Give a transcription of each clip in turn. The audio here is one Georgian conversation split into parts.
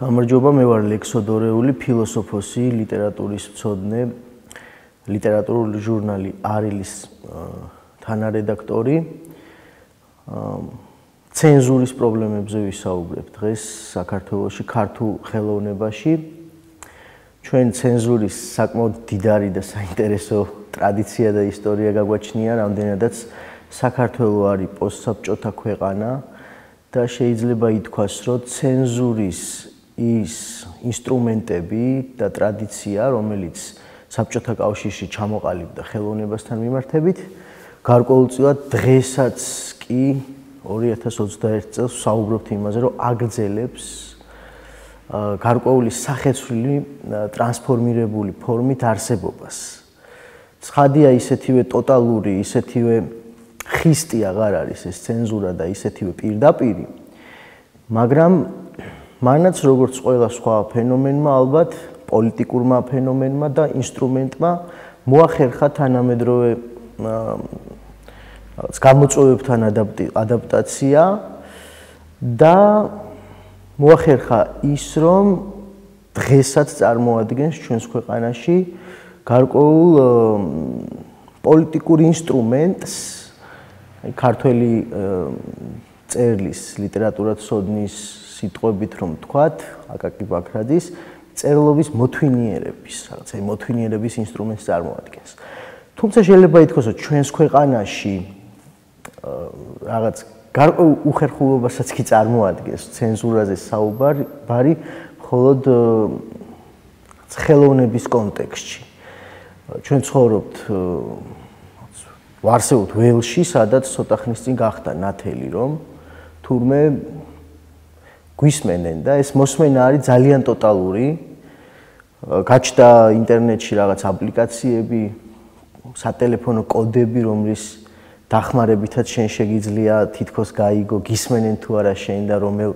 გამარჯობა, მე ვარ ლექსოდორეული, ფილოსოფოსი, ლიტერატურის მცოდნე, ლიტერატურული ჟურნალი არილის თანარედაქტორი. ცენზურის პრობლემებზე ვისაუბრებ დღეს საქართველოში, ქართულ ხელოვნებაში. ჩვენ ცენზურის საკმაოდ დიდარი და საინტერესო ტრადიცია და ისტორია გაგვაჩნია, რამდენადაც საქართველო არის პოსტსაბჭოთა ქვეყანა და შეიძლება ითქვას, რომ ცენზურის ის ინსტრუმენტები და ტრადიცია, რომელიც საბჭოთა კავშირში ჩამოყალიბდა ხელოვნებასთან მიმართებით, გარკვეულწილად დღესაც კი 2021 წელს საუბრობთ იმაზე, რომ აგრძელებს გარკვეული სახეცვლილი ტრანსფორმირებული ფორმით არსებობას. ცხადია ისეთივე ტოტალური, ისეთივე ხისტი აღარ არის ეს ცენზურა და ისეთივე პირდაპირი, მაგრამ მანაც როგორც ყველა სხვა ფენომენმა ალბათ პოლიტიკურმა ფენომენმა და ინსტრუმენტმა მოახერხა თანამედროვე რაღაც გამოწვევებთან ადაპტაცია და მოახერხა ის რომ დღესაც წარმოადგენს ჩვენს ქვეყანაში გარკვეულ პოლიტიკურ ინსტრუმენტს. აი ქართველი წერლის ლიტერატურათსოდნის სიტყვებით რომ თქვათ, აკაკი ბაქრაძის წერლობის მოთვინიერების, რაღაცა მოთვინიერების ინსტრუმენტს წარმოადგენს. თუმცა შეიძლება ითქვას, რომ ჩვენს ქვეყანაში რაღაც გარკვეულ უხერხულობასაც კი წარმოადგენს ცენზურაზე საუბარი, ბარი მხოლოდ ხელოვნების კონტექსტში. ჩვენ ცხოვრობთ ვარსეულთ ველში, სადაც ცოტა ხნის წინ გახდა ნათელი, რომ თურმე გვისმენენ და ეს მოსმენა არის ძალიან ტოტალური. გაჩნდა ინტერნეტში რაღაც აპლიკაციები, სატელეფონო კოდები, რომლის დახმარებითაც შენ შეგიძლია თითქოს გაიგო გისმენენ თუ არა შენ და რომელ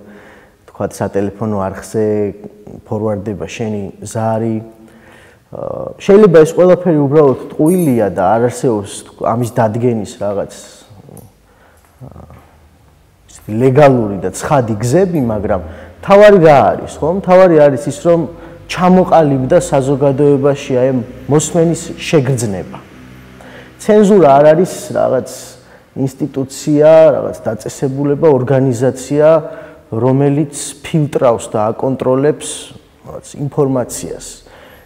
თქვა სატელეფონო არხზე ფორვარდება შენი ზარი. შეიძლება ეს ყველაფერი უბრალოდ ტყუილია და არ არსებობს ამის დადგენის რაღაც ლეგალური და ცხადი გზები, მაგრამ თავარი რა არის, ხო? თავარი არის ის, რომ ჩამოყალიბდა საზოგადოებაში აი მოსმენის შეგრძნება. ცენზურა არ არის რაღაც ინსტიტუცია, რაღაც დაწესებულება, ორგანიზაცია, რომელიც ფილტრავს და აკონტროლებს რაღაც ინფორმაციას.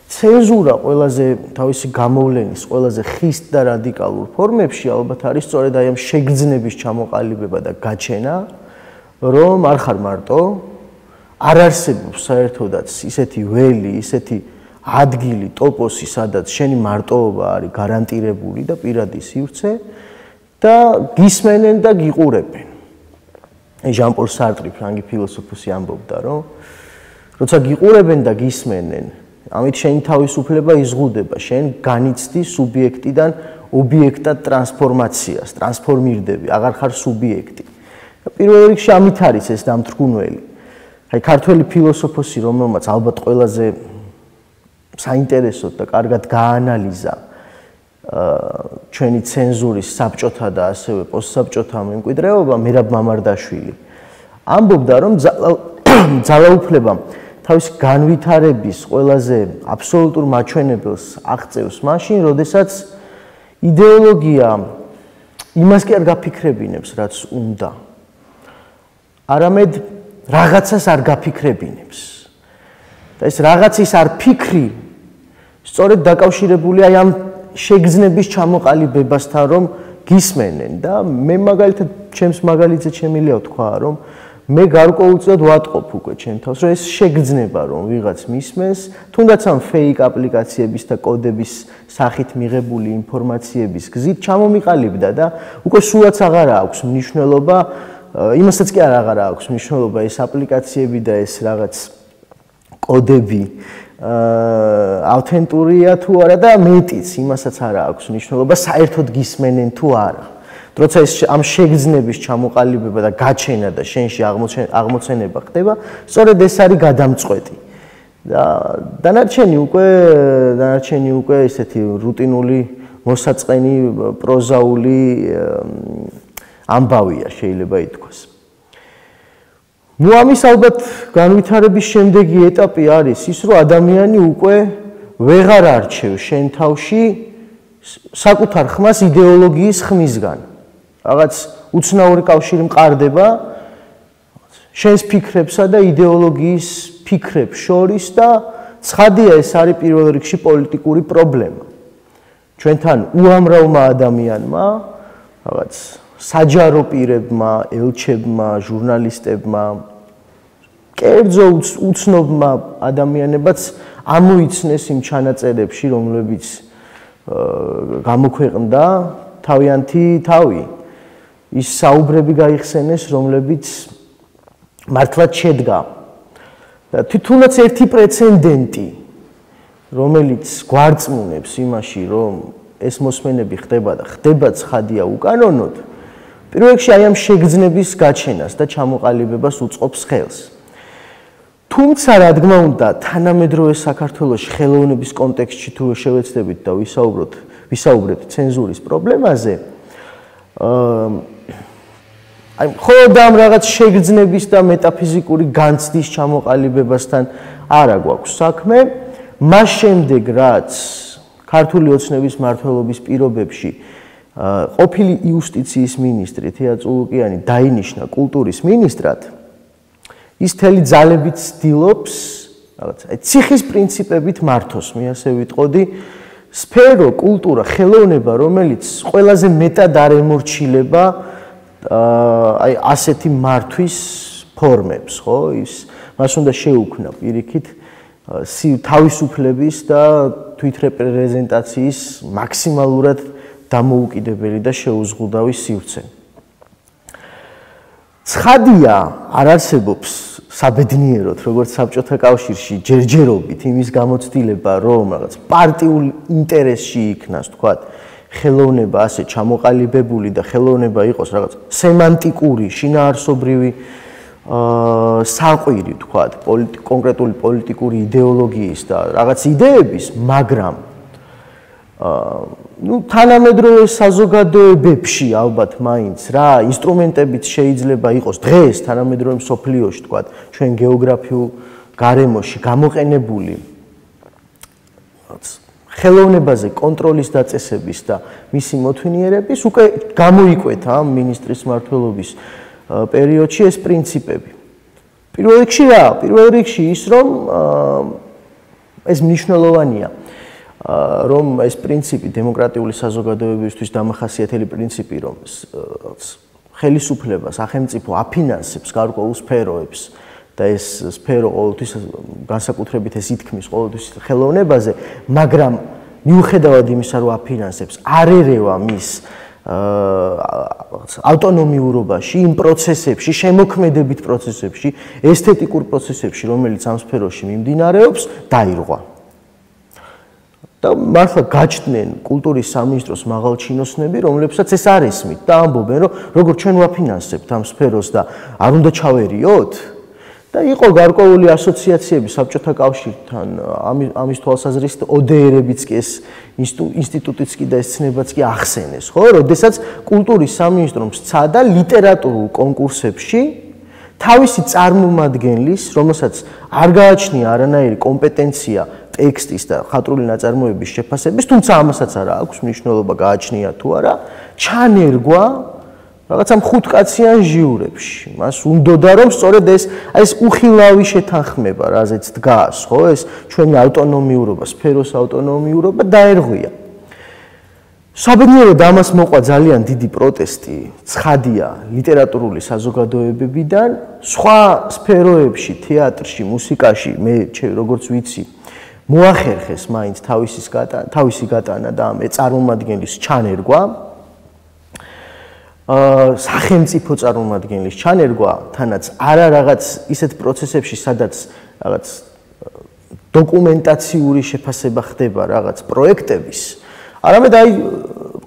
ცენზურა ყველაზე თავისი გამოვლენის ყველაზე ხისტ და რადიკალურ ფორმებში ალბათ არის სწორედ აი ამ შეგრძნების ჩამოყალიბება და გაჩენა, რომ არ ხარ მარტო, არ არსებობს საერთოდაც ისეთი ველი, ისეთი ადგილი, ტოპოსი, სადაც შენი მარტოობა არის გარანტირებული და პირადი სივრცე და გისმენენ და გიყურებენ. ჟან-პოლ სარტრი, ფრანგი ფილოსოფოსი ამბობდა, რომ როცა გიყურებენ და გისმენენ, ამით შენი თავისუფლება იზღუდება, შენ განიცდი სუბიექტიდან ობიექტად ტრანსფორმაციას, ტრანსფორმირდები, აღარ ხარ სუბიექტი. პირველ რიგში ამით არის ეს დამთრგუნველი. აი ქართველი ფილოსოფოსი, რომელმაც ალბათ ყველაზე საინტერესო და კარგად გაანალიზა აა ჩვენი ცენზურის საბჭოთა და ასევე პოსტსაბჭოთა მემკვიდრეობა მერაბ მამარდაშვილი ამბობდა რომ ძალაუფლება თავის განვითარების ყველაზე აბსოლუტურ მაჩვენებელს აღწევს მაშინ, როდესაც იდეოლოგია იმას კი არ გაფიქრებინებს, რაც უნდა. არამედ რაღაცას არ გაფიქრებინებს. და ეს რაღაცის არ ფიქრი სწორედ დაკავშირებულია აი ამ შეგრძნების ჩამოყალიბებასთან, რომ გისმენენ და მე მაგალითად ჩემს მაგალითზე შემიძლია ვთქვა, რომ მე გარკვეულწილად ვატყობ უკვე ჩემ თავს, რომ ეს შეგრძნება, რომ ვიღაც მისმენს, თუნდაც ამ ფეიქ აპლიკაციების და კოდების სახით მიღებული ინფორმაციების გზით ჩამომიყალიბდა და უკვე სულაც აღარა აქვს მნიშვნელობა, იმასაც კი არ აღარა აქვს მნიშვნელობა ეს აპლიკაციები და ეს რაღაც კოდები აა ავთენტურია თუ არა და მეტიც იმასაც არა აქვს მნიშვნელობა საერთოდ გისმენენ თუ არა. როცა ეს ამ შეგრძნების ჩამოყალიბება და გაჩენა და შენში აღმოცენება ხდება, სწორედ ეს არის გადამწყვეტი. და დანარჩენი უკვე დანარჩენი უკვე ესეთი რუტინული მოსაწყენი პროზაული ამბავია შეიძლება ითქვას. ნუ ამის ალბათ განვითარების შემდეგი ეტაპი არის ის, რომ ადამიანი უკვე ვეღარ არჩევ შენ თავში საკუთარ ხმას იდეოლოგიის ხმისგან. რაღაც უცნაური კავშირი მყარდება შენს ფიქრებსა და идеოლოგიის ფიქრებს შორის და ცხადია ეს არის პირველ რიგში პოლიტიკური პრობლემა. ჩვენთან უამრავმა ადამიანმა რაღაც საჯარო პირებმა, ელჩებმა, ჟურნალისტებმა, კერძო უცნობმა ადამიანებაც ამოიცნეს იმ ჩანაწერებში, რომლებიც გამოქვეყნდა თავიანთი თავი ის საუბრები გაიხსენეს, რომლებიც მართლაც შედგა. და თვითონაც ერთი პრეცედენტი, რომელიც გვარწმუნებს იმაში, რომ ეს მოსმენები ხდება და ხდება ცხადია უკანონოდ, პირველ რიგში აი ამ შეგრძნების გაჩენას და ჩამოყალიბებას უწყობს ხელს. თუმცა რა თქმა უნდა, თანამედროვე საქართველოს ხელოვნების კონტექსტში თუ შევეცდებით და ვისაუბროთ, ვისაუბრეთ ცენზურის პრობლემაზე, აა აი მხოლოდ ამ რაღაც შეგრძნების და მეტაფიზიკური განცდის ჩამოყალიბებასთან არა გვაქვს საქმე. მას შემდეგ რაც ქართული ოცნების მართლობის პირობებში ყოფილი იუსტიციის მინისტრი თეა წულუკიანი დაინიშნა კულტურის მინისტრად ის თელი ძალებით ცდილობს რაღაც აი ციხის პრინციპებით მართოს მე ასე ვიტყოდი სფერო კულტურა ხელოვნება რომელიც ყველაზე მეტად არ ემორჩილება აი ასეთი მართვის ფორმებს, ხო? ის მას უნდა შეუქმნა პირიქით თავისუფლების და თვითრეპრეზენტაციის მაქსიმალურად დამოუკიდებელი და შეუზღუდავი სივრცე. ცხადია, არ არსებობს საბედნიეროდ, როგორც საბჭოთა კავშირში ჯერჯერობით იმის გამოცდილება, რომ რაღაც პარტიულ ინტერესში იქნას, თქვათ, ხელოვნება ასე ჩამოყალიბებული და ხელოვნება იყოს რაღაც სემანტიკური, შინაარსობრივი აა საყვირი თქვათ, კონკრეტული პოლიტიკური идеოლოგიის და რაღაც იდეების, მაგრამ ну თანამედროვე საზოგადოებებში ალბათ მაინც რა ინსტრუმენტებიც შეიძლება იყოს დღეს თანამედროვე სოფლიოში თქვა ჩვენ გეოგრაფიულ გარემოში გამოყენებული რაღაც ხელოვნებაზე კონტროლის დაწესების და მისი მოთვინიერების უკვე გამოიკვეთა ამ ministris მართლობის პერიოდში ეს პრინციპები. პირველ რიგში რა? პირველ რიგში ის რომ ეს მნიშვნელოვანია რომ ეს პრინციპი დემოკრატიული საზოგადოებისთვის დამახასიათებელი პრინციპი რომ ხელისუფლება სახელმწიფო აფინანსებს გარკვეულ სფეროებს და ეს სფერო ყოველთვის განსაკუთრებით ეს ითქმის ყოველთვის ხელოვნებაზე, მაგრამ მიუხედავად იმისა, რომ აფინანსებს, არ ერევა მის ავტონომიურობაში, იმ პროცესებში, შემოქმედებით პროცესებში, ესთეტიკურ პროცესებში, რომელიც ამ სფეროში მიმდინარეობს, დაირღვა. და მართლა გაჩნდნენ კულტურის სამინისტროს მაღალჩინოსნები, რომლებსაც ეს არ ესმით და ამბობენ, რომ როგორ ჩვენ ვაფინანსებთ ამ სფეროს და არ უნდა ჩავერიოთ, და იყო გარკვეული ასოციაციები საბჭოთა კავშირთან ამის ამის თვალსაზრისით ODR-ებიც კი ეს ინსტიტუტიც კი და ეს ცნებაც კი ახსენეს, ხო? როდესაც კულტურის სამინისტრომ სცადა ლიტერატურულ კონკურსებში თავისი წარმომადგენლის, რომელსაც არ გააჩნია არანაირი კომპეტენცია ტექსტის და ხატრული ნაწარმოების შეფასების, თუმცა ამასაც არა აქვს მნიშვნელობა გააჩნია თუ არა, ჩანერგვა რაღაცა ხუთკაციან ჟიურებში. მას უნდოდა რომ სწორედ ეს ეს უხილავი შეთანხმება, რაზეც დგას, ხო, ეს ჩვენი ავტონომიურობა, სფეროს ავტონომიურობა დაერღვია. საბედნიეროდ ამას მოყვა ძალიან დიდი პროტესტი, ცხადია, ლიტერატურული საზოგადოებებიდან, სხვა სფეროებში, თეატრში, მუსიკაში, მე როგორც ვიცი, მოახერხეს მაინც თავისი თავისი გატანა და ამ წარმომადგენლის ჩანერგვა. სახელმწიფო წარმომადგენლის ჩანერგვა თანაც არა რაღაც ისეთ პროცესებში სადაც რაღაც დოკუმენტაციური შეფასება ხდება რაღაც პროექტების. არამედ აი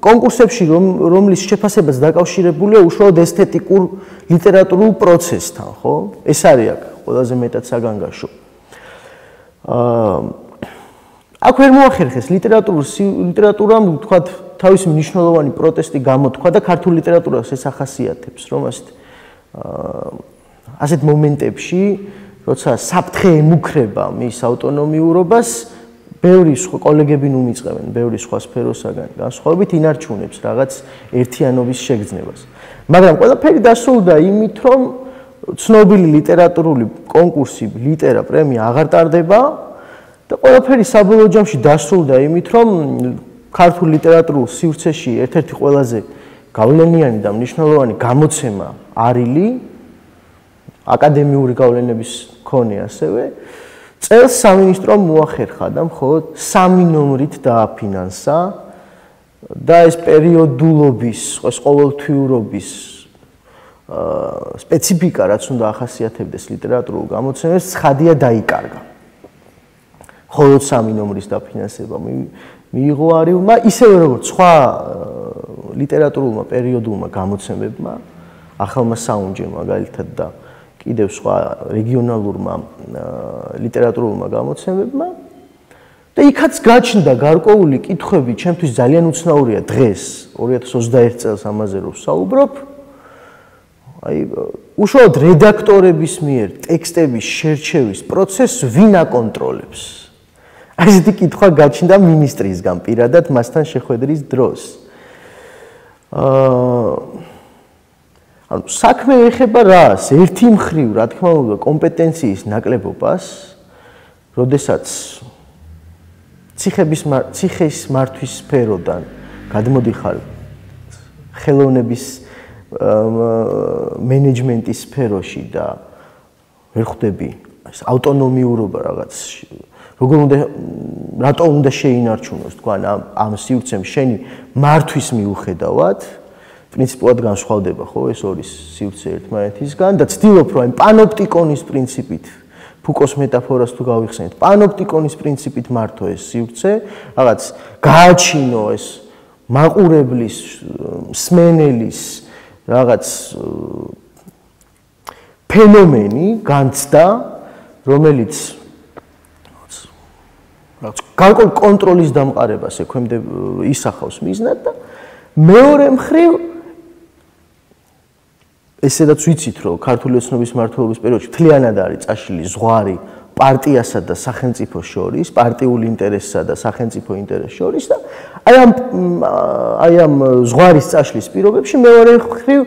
კონკურსებში რომ რომლის შეფასებაც დაკავშირებულია უშუალოდ ესთეტიკურ ლიტერატურულ პროცესთან ხო? ეს არის აქ ყველაზე მეტად საგანგაშო. აა აქ ვერ მოახერხეს ლიტერატურულ ლიტერატურამ თქვათ თავისი მნიშვნელოვანი პროტესტი გამოთქვა და ქართული ლიტერატურას ეს ახასიათებს, რომ ასეთ ასეთ მომენტებში, როცა საფრთხე ემუქრება მის ავტონომიურობას, ბევრი სხვა კოლეგები ნუ მიწევენ, ბევრი სხვა სფეროსაგან, განსხვავებით ინარჩუნებს რაღაც ერთიანობის შეგრძნებას. მაგრამ ყველაფერი დასრულდა იმით, რომ ცნობილი ლიტერატურული კონკურსი ლიტერა პრემია აღარ ტარდება და ყველაფერი საბოლოო ჯამში დასრულდა იმით, რომ ქართულ ლიტერატურულ სივრცეში ერთ-ერთი ყველაზე გავლენიანი და მნიშვნელოვანი გამოცემა არილი აკადემიური გავლენების მქონე ასევე წელს სამინისტრომ მოახერხა და მხოლოდ სამი ნომრით დააფინანსა და ეს პერიოდულობის, ეს ყოველთვიურობის სპეციფიკა რაც უნდა ახასიათებდეს ლიტერატურულ გამოცემებს, ცხადია დაიკარგა. მხოლოდ სამი ნომრის დაფინანსება მიიღო არივმა, ისევე როგორც სხვა ლიტერატურულმა პერიოდულმა გამოცემებმა, ახალმა საუნჯემ მაგალითად და კიდევ სხვა რეგიონალურმა ლიტერატურულმა გამოცემებმა და იქაც გაჩნდა გარკვეული კითხვები, ჩემთვის ძალიან უცნაურია დღეს 2021 წელს ამაზე რომ საუბრობ. აი უშუალოდ რედაქტორების მიერ ტექსტების შერჩევის პროცესს ვინ აკონტროლებს? აი ესეთი კითხვა გაჩნდა ministrisგან პირადად მასთან შეხვედრის დროს. აა ანუ საქმე ეხება რას? ერთი მხრივ, რა თქმა უნდა, კომპეტენციის ნაკლებობას, როდესაც ციხების ციხის მართვის სფეროდან გადმოდიხარ ხელოვნების მენეჯმენტის სფეროში და ვერ ხვდები ეს ავტონომიურობა რაღაც როგორ უნდა რატო უნდა შეინარჩუნოს? თქვენ ამ ამ სივრცემ შენი მართვის მიუხედავად. პრინციპულად განსხვავდება ხო ეს ორი სივრცე ერთმანეთისგან და ცდილობ რომ აი პანოპტიკონის პრინციპით ფუკოს მეტაფორას თუ გავიხსენეთ პანოპტიკონის პრინციპით მართო ეს სივრცე რაღაც გააჩინო ეს მაყურებლის სმენელის რაღაც ფენომენი განცდა რომელიც რაღაც გარკვეულ კონტროლის დამყარებას ექვემდებარება ისახავს მიზნად და მეორე მხრივ ესედაც ვიცით რომ ქართული ოცნობის მართლობის პერიოდში თლიანად არის წაშლილი ზღვარი პარტიასა და სახელმწიფოს შორის, პარტიული ინტერესსა და სახელმწიფო ინტერესს შორის და აი ამ აი ამ ზღვარის წაშლის პირობებში მეორე ხრივ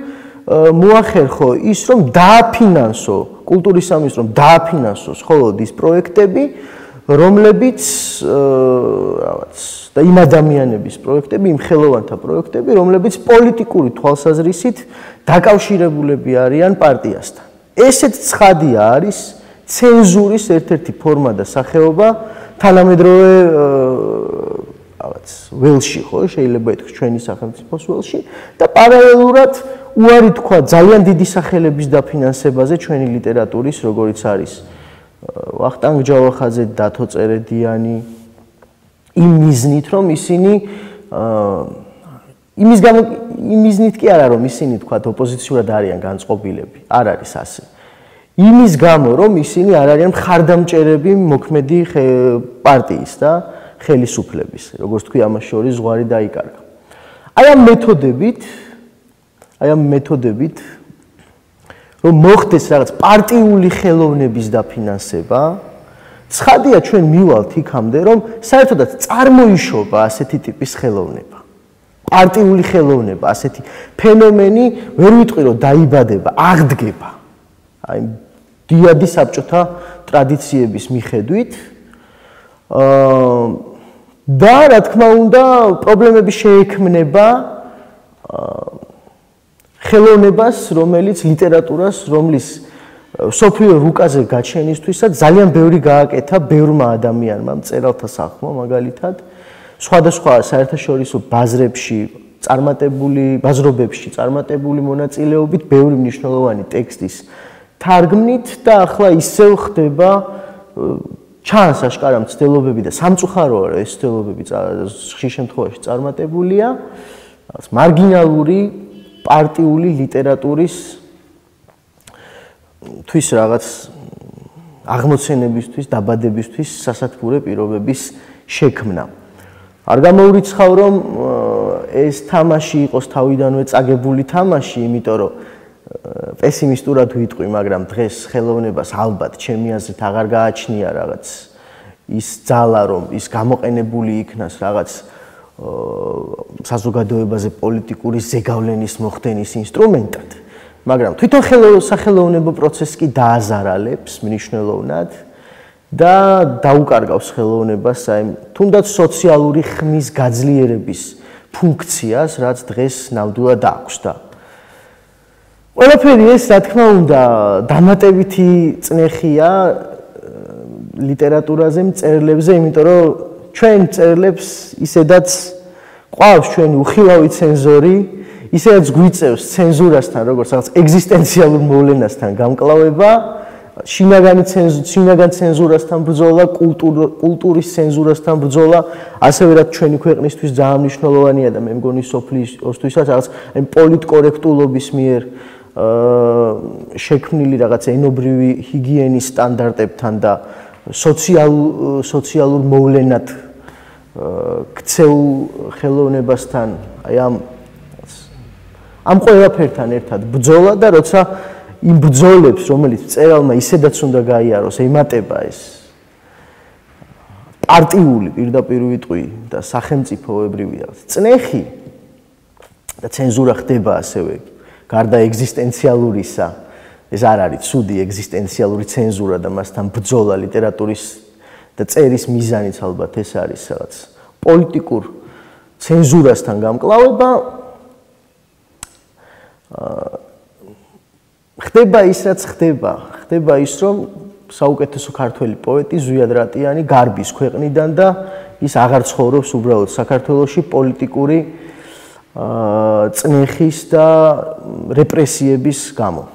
მოახერხო ის რომ დააფინანსო კულტურის სამინისტრომ დააფინანსოს ხოლოდ ის პროექტები, რომლებიც რაღაც და იმ ადამიანების პროექტები, იმ ხელოვანთა პროექტები, რომლებიც პოლიტიკური თვალსაზრისით დაკავშირებულები არიან პარტიასთან. ესეც ცხადია არის ცენზურის ერთ-ერთი ფორმა და სახეობა თანამედროვე რაღაც ველში ხო შეიძლება ითქვას ჩვენი სახელმწიფოს ველში და პარალელურად უარი თქვა ძალიან დიდი სახელების დაფინანსებაზე ჩვენი ლიტერატურის როგორიც არის ვახტანგ ჯავახაძე, დათო წერედიანი იმ მიზნით რომ ისინი იმის გამო იმიზნით კი არა რომ ისინი თქვა ოპოზიციურად არიან განწყობილები, არ არის ასე. იმის გამო რომ ისინი არ არიან მხარდამჭერები მოქმედი პარტიის და ხელისუფლების, როგორც თქვი ამას შორის ზღვარი დაიკარგა. აი ამ მეთოდებით აი ამ მეთოდებით რომ მოხდეს რაღაც პარტიული ხელოვნების დაფინანსება, ცხადია ჩვენ მივალთ იქამდე, რომ საერთოდაც წარმოიშობა ასეთი ტიპის ხელოვნება. პარტიული ხელოვნება, ასეთი ფენომენი ვერ ვიტყვი რომ დაიბადება, აღდგება. აი დიადი საბჭოთა ტრადიციების მიხედვით აა და რა თქმა უნდა, პრობლემები შეექმნება აა ხელოვნებას, რომელიც ლიტერატურას, რომლის სოფიო რუკაზე გაჩენისთვისაც ძალიან ბევრი გააკეთა ბევრმა ადამიანმა, მწერალთა სახმა მაგალითად, სხვადასხვა საერთაშორისო ბაზრებში წარმატებული ბაზრობებში წარმატებული მონაწილეობით ბევრი მნიშვნელოვანი ტექსტის თარგმნით და ახლა ისევ ხდება ჩანს აშკარა მცდელობები და სამწუხაროა რომ ეს მცდელობები ხშირ შემთხვევაში წარმატებულია. მარგინალური პარტიული ლიტერატურის თვის რაღაც აღმოცენებისთვის, დაბადებისთვის სასათბურე პირობების შექმნა. არ გამოურიცხავ რომ ეს თამაში იყოს თავიდანვე წაგებული თამაში, იმიტომ რომ პესიმისტურად ვიტყვი, მაგრამ დღეს ხელოვნებას ალბათ ჩემი აზრით აღარ გააჩნია რაღაც ის ძალა, რომ ის გამოყენებული იქნას რაღაც საზოგადოებაზე პოლიტიკური ზეგავლენის მოხდენის ინსტრუმენტად. მაგრამ თვითონ ხელოვნებო პროცესი კი დააზარალებს მნიშვნელოვნად და დაუკარგავს ხელოვნებას აი თუნდაც სოციალური ხმის გაძლიერების ფუნქციას, რაც დღეს ნამდვილად აქვს და ყველაფერი ეს, რა თქმა უნდა, დამატებითი წნეხია ლიტერატურაზე, მწერლებზე, იმიტომ რომ ჩვენ მწერლებს ისედაც ყავს ჩვენი უხილავი ცენზორი, ისედაც გვიწევს ცენზურასთან, როგორც რაღაც ეგზისტენციალურ მოვლენასთან გამკლავება, შინაგანი ცენზურა, შინაგან ცენზურასთან ბრძოლა, კულტურის ცენზურასთან ბრძოლა, ასევე რაც ჩვენი ქვეყნისთვის ძალიან მნიშვნელოვანია და მე მგონი სოფლის ოსთვისაც რაღაც აი პოლიტკორექტულობის მიერ აა შექმნილი რაღაც ენობრივი ჰიგიენის სტანდარტებთან და სოციალურ სოციალურ მოვლენად ქცეულ ხელოვნებასთან აი ამ ამ ყველაფერთან ერთად ბძოლა და როცა იმ ბძოლებს რომელიც წერალმა ისედაც უნდა გაიაროს ემატება ეს პარტიული პირდაპირ ვიტყვი და სახელმწიფოებრივი რაღაც წნეხი და ცენზურა ხდება ასევე. გარდა ეგზისტენციალურისა ეს არ არის ცუდი ეგზისტენციალური ცენზურა და მასთან ბძოლა ლიტერატურის და წერის მიზანიც ალბათ ეს არის რაღაც პოლიტიკურ ცენზურასთან გამკლავება. ხდება ის რაც ხდება. ხდება ის რომ საუკეთესო ქართველი პოეტი ზვიად რატიანი გარბის ქვეყნიდან და ის აღარ ცხოვრობს უბრალოდ საქართველოსში პოლიტიკური აა წნეხის და რეპრესიების გამო